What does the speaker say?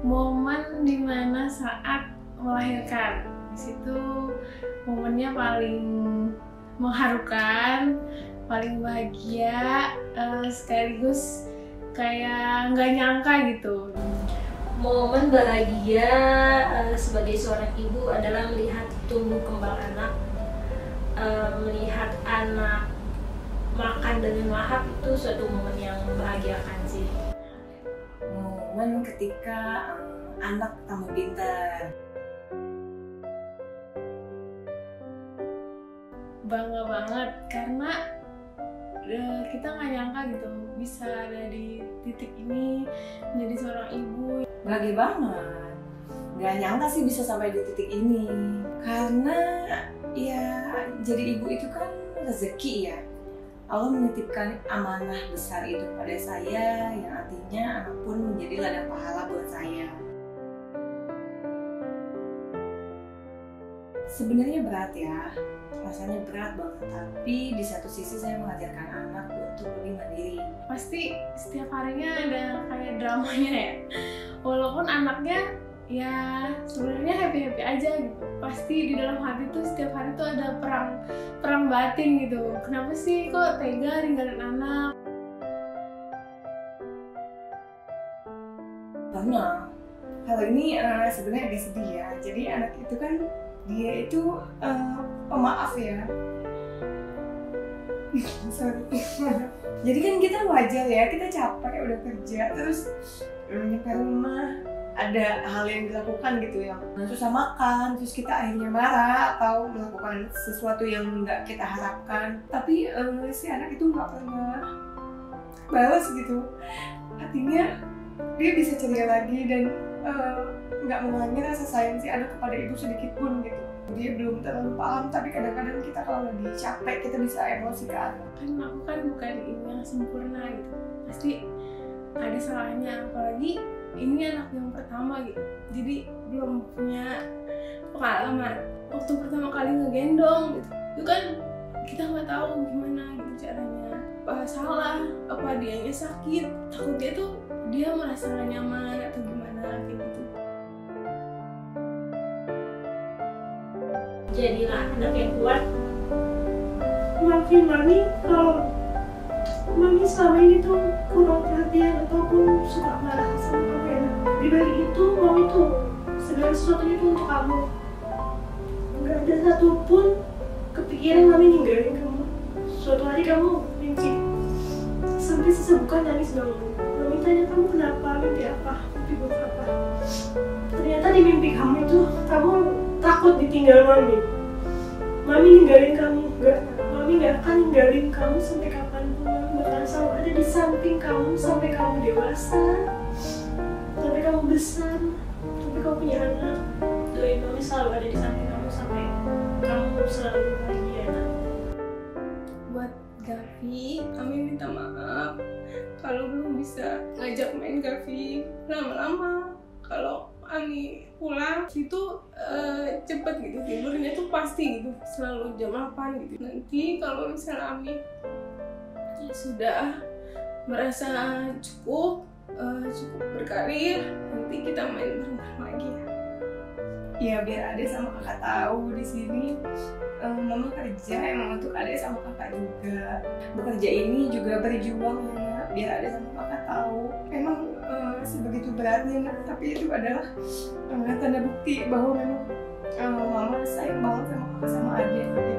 momen di mana saat melahirkan. Di situ momennya paling mengharukan paling bahagia uh, sekaligus kayak nggak nyangka gitu. Momen bahagia uh, sebagai seorang ibu adalah melihat tumbuh kembang anak. Uh, melihat anak makan dengan lahap itu suatu momen yang membahagiakan sih momen ketika um, anak tambah pintar bangga banget karena uh, kita nggak nyangka gitu bisa ada di titik ini menjadi seorang ibu. Bahagia banget. Nggak nyangka sih bisa sampai di titik ini. Karena ya jadi ibu itu kan rezeki ya Allah menitipkan amanah besar itu pada saya yang artinya anak pun menjadi ladang pahala buat saya. Sebenarnya berat ya rasanya berat banget tapi di satu sisi saya mengajarkan anak untuk lebih mandiri. Pasti setiap harinya ada kayak dramanya ya. Walaupun anaknya ya sebenarnya happy happy aja gitu. Pasti di dalam hati tuh setiap hari tuh ada perang perang batin gitu. Kenapa sih kok tega ninggalin anak? Karena hal ini uh, sebenarnya agak sedih ya. Jadi anak itu kan dia itu uh, pemaaf ya. Jadi kan kita wajar ya kita capek udah kerja terus nyampe rumah ada hal yang dilakukan gitu yang susah makan terus kita akhirnya marah atau melakukan sesuatu yang nggak kita harapkan. Tapi uh, si anak itu nggak pernah balas gitu. Artinya dia bisa ceria lagi dan nggak uh, mengurangi rasa sayang si anak kepada ibu sedikit pun gitu. Dia belum terlalu paham tapi kadang-kadang kita kalau lagi capek kita bisa emosi ke anak kan aku kan bukan ibu yang sempurna gitu. Pasti ada salahnya apalagi ini anak yang pertama gitu. Jadi belum punya pengalaman. Waktu pertama kali ngegendong gitu. Itu kan kita nggak tahu gimana gitu caranya. Apa salah? Apa dianya sakit? Takutnya tuh dia merasa gak nyaman atau gimana kayak gitu. Jadilah anak yang kuat. Maafin mami kalau mami selama ini tuh kurang perhatian ataupun suka marah sama kamu di balik itu mami tuh segala sesuatunya tuh untuk kamu. Nggak ada satupun kepikiran mami ninggalin kamu. Suatu hari kamu mimpi sampai sesebukan nangis bangun mami tanya kamu kenapa? Mimpi apa? Mimpi buat apa? Ternyata di mimpi kamu itu kamu takut ditinggal mami. Mami ninggalin kamu nggak mami nggak akan ninggalin kamu sampai kapan pun. Mami bakal selalu ada di samping kamu sampai kamu dewasa besar. Sampai kamu punya anak doain mami selalu ada di samping kamu sampai kamu selalu bahagia nak. buat Gavi kami minta maaf kalau belum bisa ngajak main Gavi lama-lama. Kalau Ami pulang itu uh, cepet gitu tidurnya tuh pasti gitu selalu jam 8 gitu. Nanti kalau misalnya Ami sudah merasa cukup uh, cukup berkarir nanti kita main bareng lagi ya. Ya biar adek sama kakak tahu di sini. Um, mama kerja emang untuk adek sama kakak juga. Bekerja ini juga berjuang ya biar adek sama kakak tahu. Emang uh, sebegitu beratnya nak. Tapi itu adalah uh, tanda bukti bahwa memang uh, mama sayang banget sama kakak sama adek